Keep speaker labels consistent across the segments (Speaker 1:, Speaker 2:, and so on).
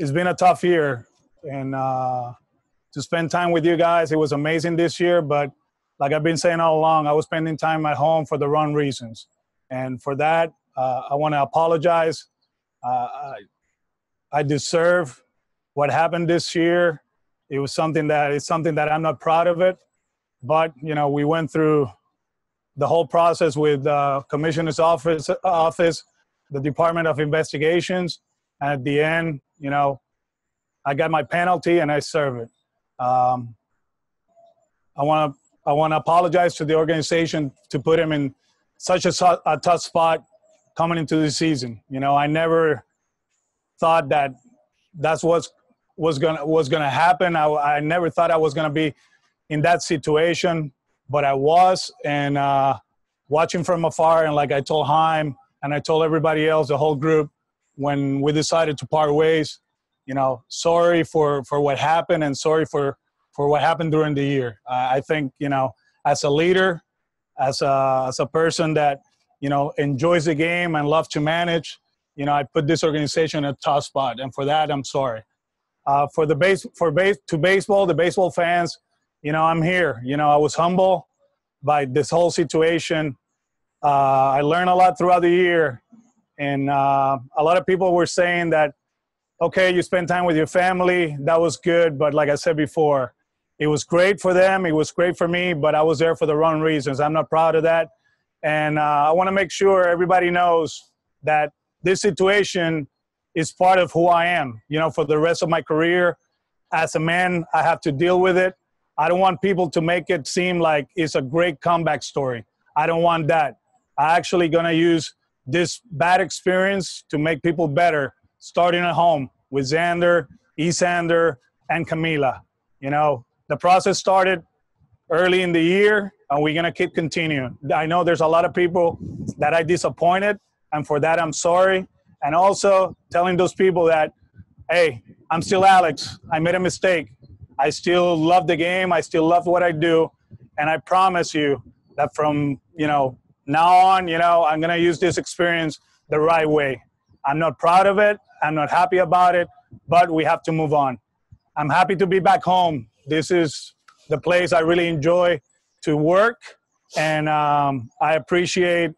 Speaker 1: it's been a tough year, and uh, to spend time with you guys, it was amazing this year. But like I've been saying all along, I was spending time at home for the wrong reasons, and for that, uh, I want to apologize. Uh, I, I deserve what happened this year. It was something that it's something that I'm not proud of it, but you know we went through the whole process with uh, commissioner's office, office, the Department of Investigations, and at the end, you know, I got my penalty and I serve it. Um, I want to I want to apologize to the organization to put him in such a, a tough spot coming into the season. You know, I never thought that that's what's was gonna was gonna happen. I, I never thought I was gonna be in that situation, but I was. And uh, watching from afar, and like I told Chaim and I told everybody else, the whole group, when we decided to part ways, you know, sorry for for what happened and sorry for for what happened during the year. I think you know, as a leader, as a as a person that you know enjoys the game and love to manage, you know, I put this organization in a tough spot, and for that, I'm sorry. Uh, for the base for base to baseball, the baseball fans, you know, I'm here. You know, I was humble by this whole situation. Uh, I learned a lot throughout the year, and uh, a lot of people were saying that, okay, you spend time with your family, that was good, but like I said before, it was great for them, it was great for me, but I was there for the wrong reasons. I'm not proud of that, and uh, I want to make sure everybody knows that this situation is part of who I am. You know, for the rest of my career, as a man, I have to deal with it. I don't want people to make it seem like it's a great comeback story. I don't want that. I actually gonna use this bad experience to make people better, starting at home with Xander, Isander, and Camila. You know, the process started early in the year, and we're gonna keep continuing. I know there's a lot of people that I disappointed, and for that I'm sorry. And also telling those people that, hey, I'm still Alex. I made a mistake. I still love the game. I still love what I do, and I promise you that from you know now on, you know, I'm gonna use this experience the right way. I'm not proud of it. I'm not happy about it, but we have to move on. I'm happy to be back home. This is the place I really enjoy to work, and um, I appreciate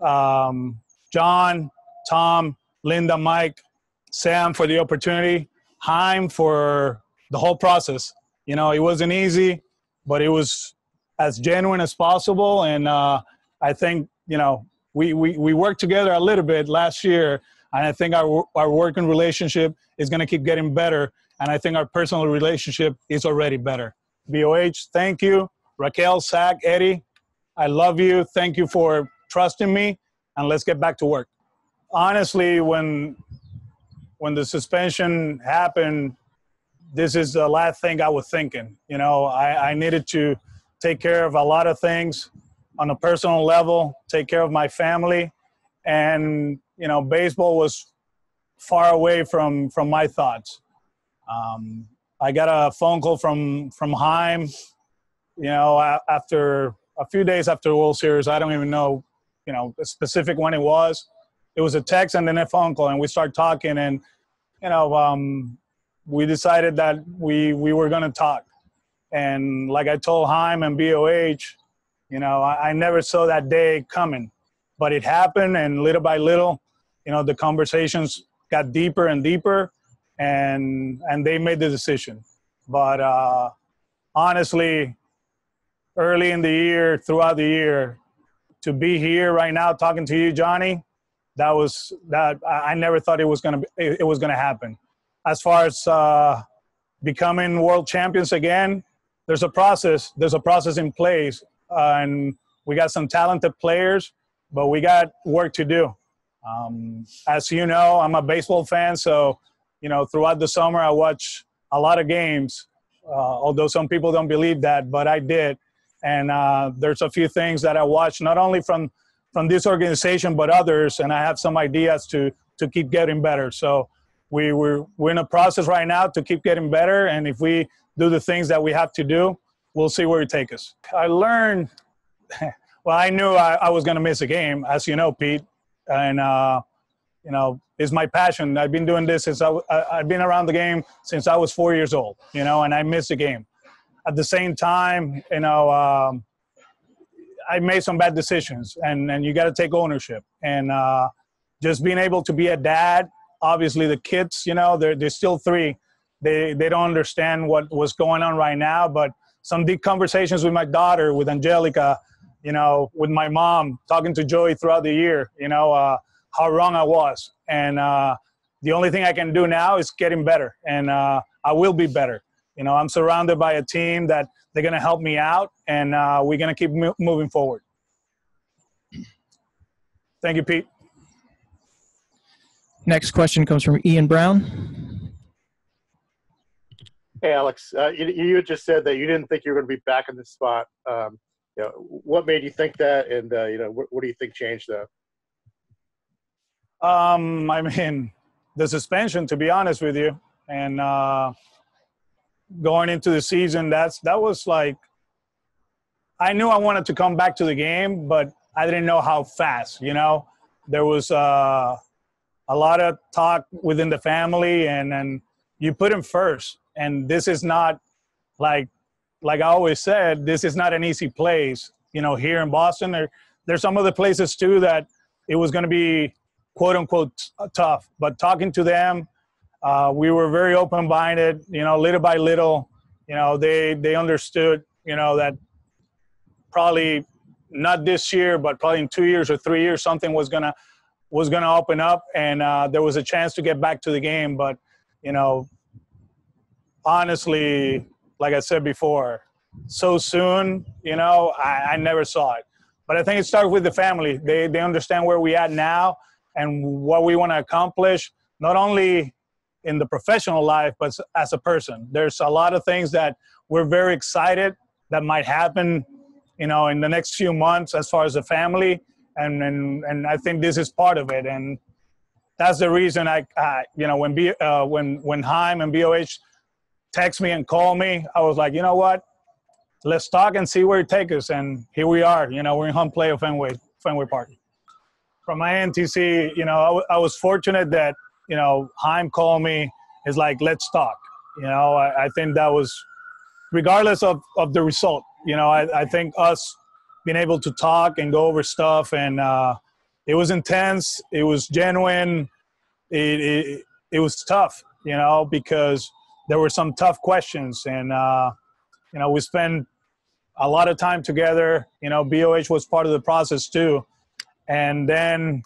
Speaker 1: um, John, Tom, Linda, Mike, Sam for the opportunity, Chaim for the whole process. You know, it wasn't easy, but it was as genuine as possible. And uh, I think, you know, we, we, we worked together a little bit last year, and I think our, our working relationship is going to keep getting better. And I think our personal relationship is already better. BOH, thank you. Raquel, Zach, Eddie, I love you. Thank you for trusting me, and let's get back to work honestly, when when the suspension happened, this is the last thing I was thinking. You know, I, I needed to take care of a lot of things on a personal level, take care of my family, and you know, baseball was far away from from my thoughts. Um, I got a phone call from from Chaim, You know, after a few days after the World Series, I don't even know, you know, specific when it was. It was a text and then a phone call, and we started talking, and you know, um, we decided that we we were gonna talk, and like I told Chaim and BOH, you know, I, I never saw that day coming, but it happened, and little by little, you know, the conversations got deeper and deeper, and and they made the decision. But uh, honestly, early in the year, throughout the year, to be here right now talking to you, Johnny, that was that I never thought it was gonna be, it was gonna happen. As far as uh, becoming world champions again, there's a process. There's a process in place, uh, and we got some talented players, but we got work to do. Um, as you know, I'm a baseball fan, so you know throughout the summer I watch a lot of games. Uh, although some people don't believe that, but I did, and uh, there's a few things that I watch not only from from this organization, but others, and I have some ideas to to keep getting better. So we we're we're in a process right now to keep getting better, and if we do the things that we have to do, we'll see where it takes us. I learned. Well, I knew I, I was going to miss a game, as you know, Pete, and uh, you know it's my passion. I've been doing this since I, I, have been around the game since I was four years old, you know, and I miss the game. At the same time, you know, um, I made some bad decisions, and and you got to take ownership. And uh, just being able to be a dad, obviously the kids, you know, they're they're still three. They they don't understand what was going on right now, but some deep conversations with my daughter, with Angelica, you know, with my mom, talking to Joey throughout the year, you know, uh, how wrong I was. And uh, the only thing I can do now is getting better, and uh, I will be better. You know, I'm surrounded by a team that they're going to help me out, and uh, we're going to keep mo- moving forward. Thank you, Pete.
Speaker 2: Next question comes from Ian Browne.
Speaker 3: Hey, Alex, uh, you, you just said that you didn't think you were going to be back in this spot. Um, you know, what made you think that, and uh, you know, what, what, do you think changed that?
Speaker 1: Um, I mean, the suspension, to be honest with you, and uh, going into the season, that's that was like, I knew I wanted to come back to the game, but I didn't know how fast. You know, there was uh, a lot of talk within the family, and and you put him first, and this is not like like I always said, this is not an easy place. You know, here in Boston, there there's some other places too that it was going to be quote unquote tough. But talking to them, uh, we were very open minded. You know, little by little, you know, they they understood. You know that probably not this year, but probably in two years or three years, something was gonna was gonna open up, and uh, there was a chance to get back to the game. But you know, honestly, like I said before, so soon, you know, I, I never saw it. But I think it starts with the family. They they understand where we at now and what we want to accomplish, not only in the professional life, but as a person. There's a lot of things that we're very excited that might happen, you know, in the next few months as far as the family. And, and, and I think this is part of it. And that's the reason I, I you know, when, B, uh, when, when Chaim and BOH text me and call me, I was like, you know what? Let's talk and see where it takes us. And here we are. You know, we're in home play of Fenway Fenway Park. From my NTC, you know, I, w- I was fortunate that you know Chaim called me. Is like, let's talk. You know, I, I think that was, regardless of of the result. You know, I, I think us being able to talk and go over stuff and uh, it was intense. It was genuine. It, it it was tough. You know, because there were some tough questions, and uh, you know we spent a lot of time together. You know, BOH was part of the process too, and then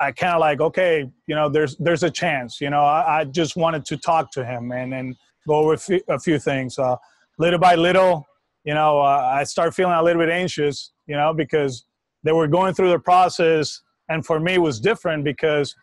Speaker 1: I kind of like, okay, you know, there's there's a chance. You know, I, I just wanted to talk to him and and go over a few, a few things. Uh, little by little, you know, uh, I start feeling a little bit anxious. You know, because they were going through the process, and for me, it was different because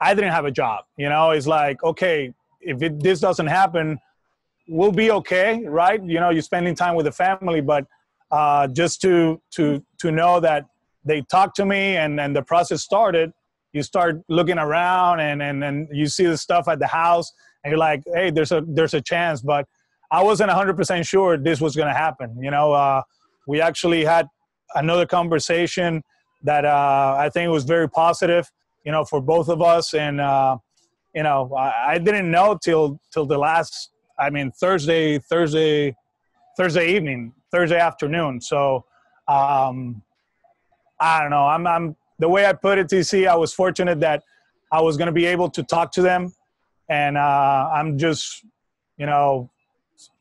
Speaker 1: I didn't have a job. You know, it's like, okay, if it, this doesn't happen, we'll be okay, right? You know, you're spending time with the family, but uh, just to to to know that they talked to me and and the process started, you start looking around and and and you see the stuff at the house, and you're like, hey, there's a there's a chance, but I wasn't 100% sure this was going to happen. You know, uh, we actually had another conversation that uh, I think was very positive you know, for both of us. And uh, you know, I, I, didn't know till till the last. I mean, Thursday, Thursday, Thursday evening, Thursday afternoon. So um, I don't know. I'm, I'm the way I put it. TC, I was fortunate that I was going to be able to talk to them, and uh, I'm just, you know,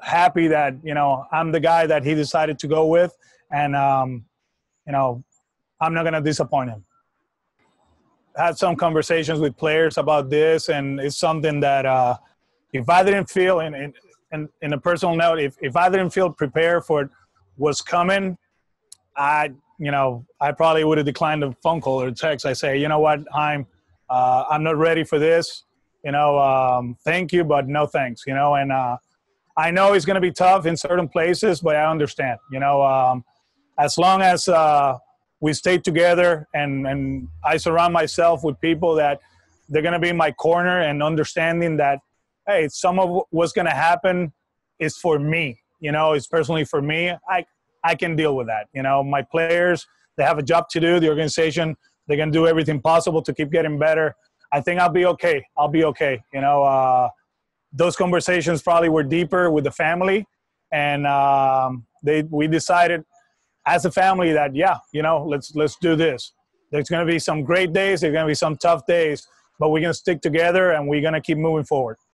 Speaker 1: happy that you know I'm the guy that he decided to go with, and um, you know, I'm not going to disappoint him had some conversations with players about this, and it's something that uh, if I didn't feel, in, in, in, a personal note, if, if I didn't feel prepared for what's coming, I, you know, I probably would have declined the phone call or text. I say, you know what, I'm, uh, I'm not ready for this. You know, um, thank you, but no thanks. You know, and uh, I know it's going to be tough in certain places, but I understand. You know, um, as long as uh, we stay together and and I surround myself with people that they're going to be in my corner and understanding that hey some of what's going to happen is for me you know it's personally for me i i can deal with that you know my players they have a job to do the organization They're gonna do everything possible to keep getting better. I think I'll be okay. I'll be okay. You know, uh, those conversations probably were deeper with the family, and um, they we decided as a family that yeah, you know, let's let's do this. There's gonna be some great days. There's gonna be some tough days, but we're gonna stick together and we're gonna keep moving forward.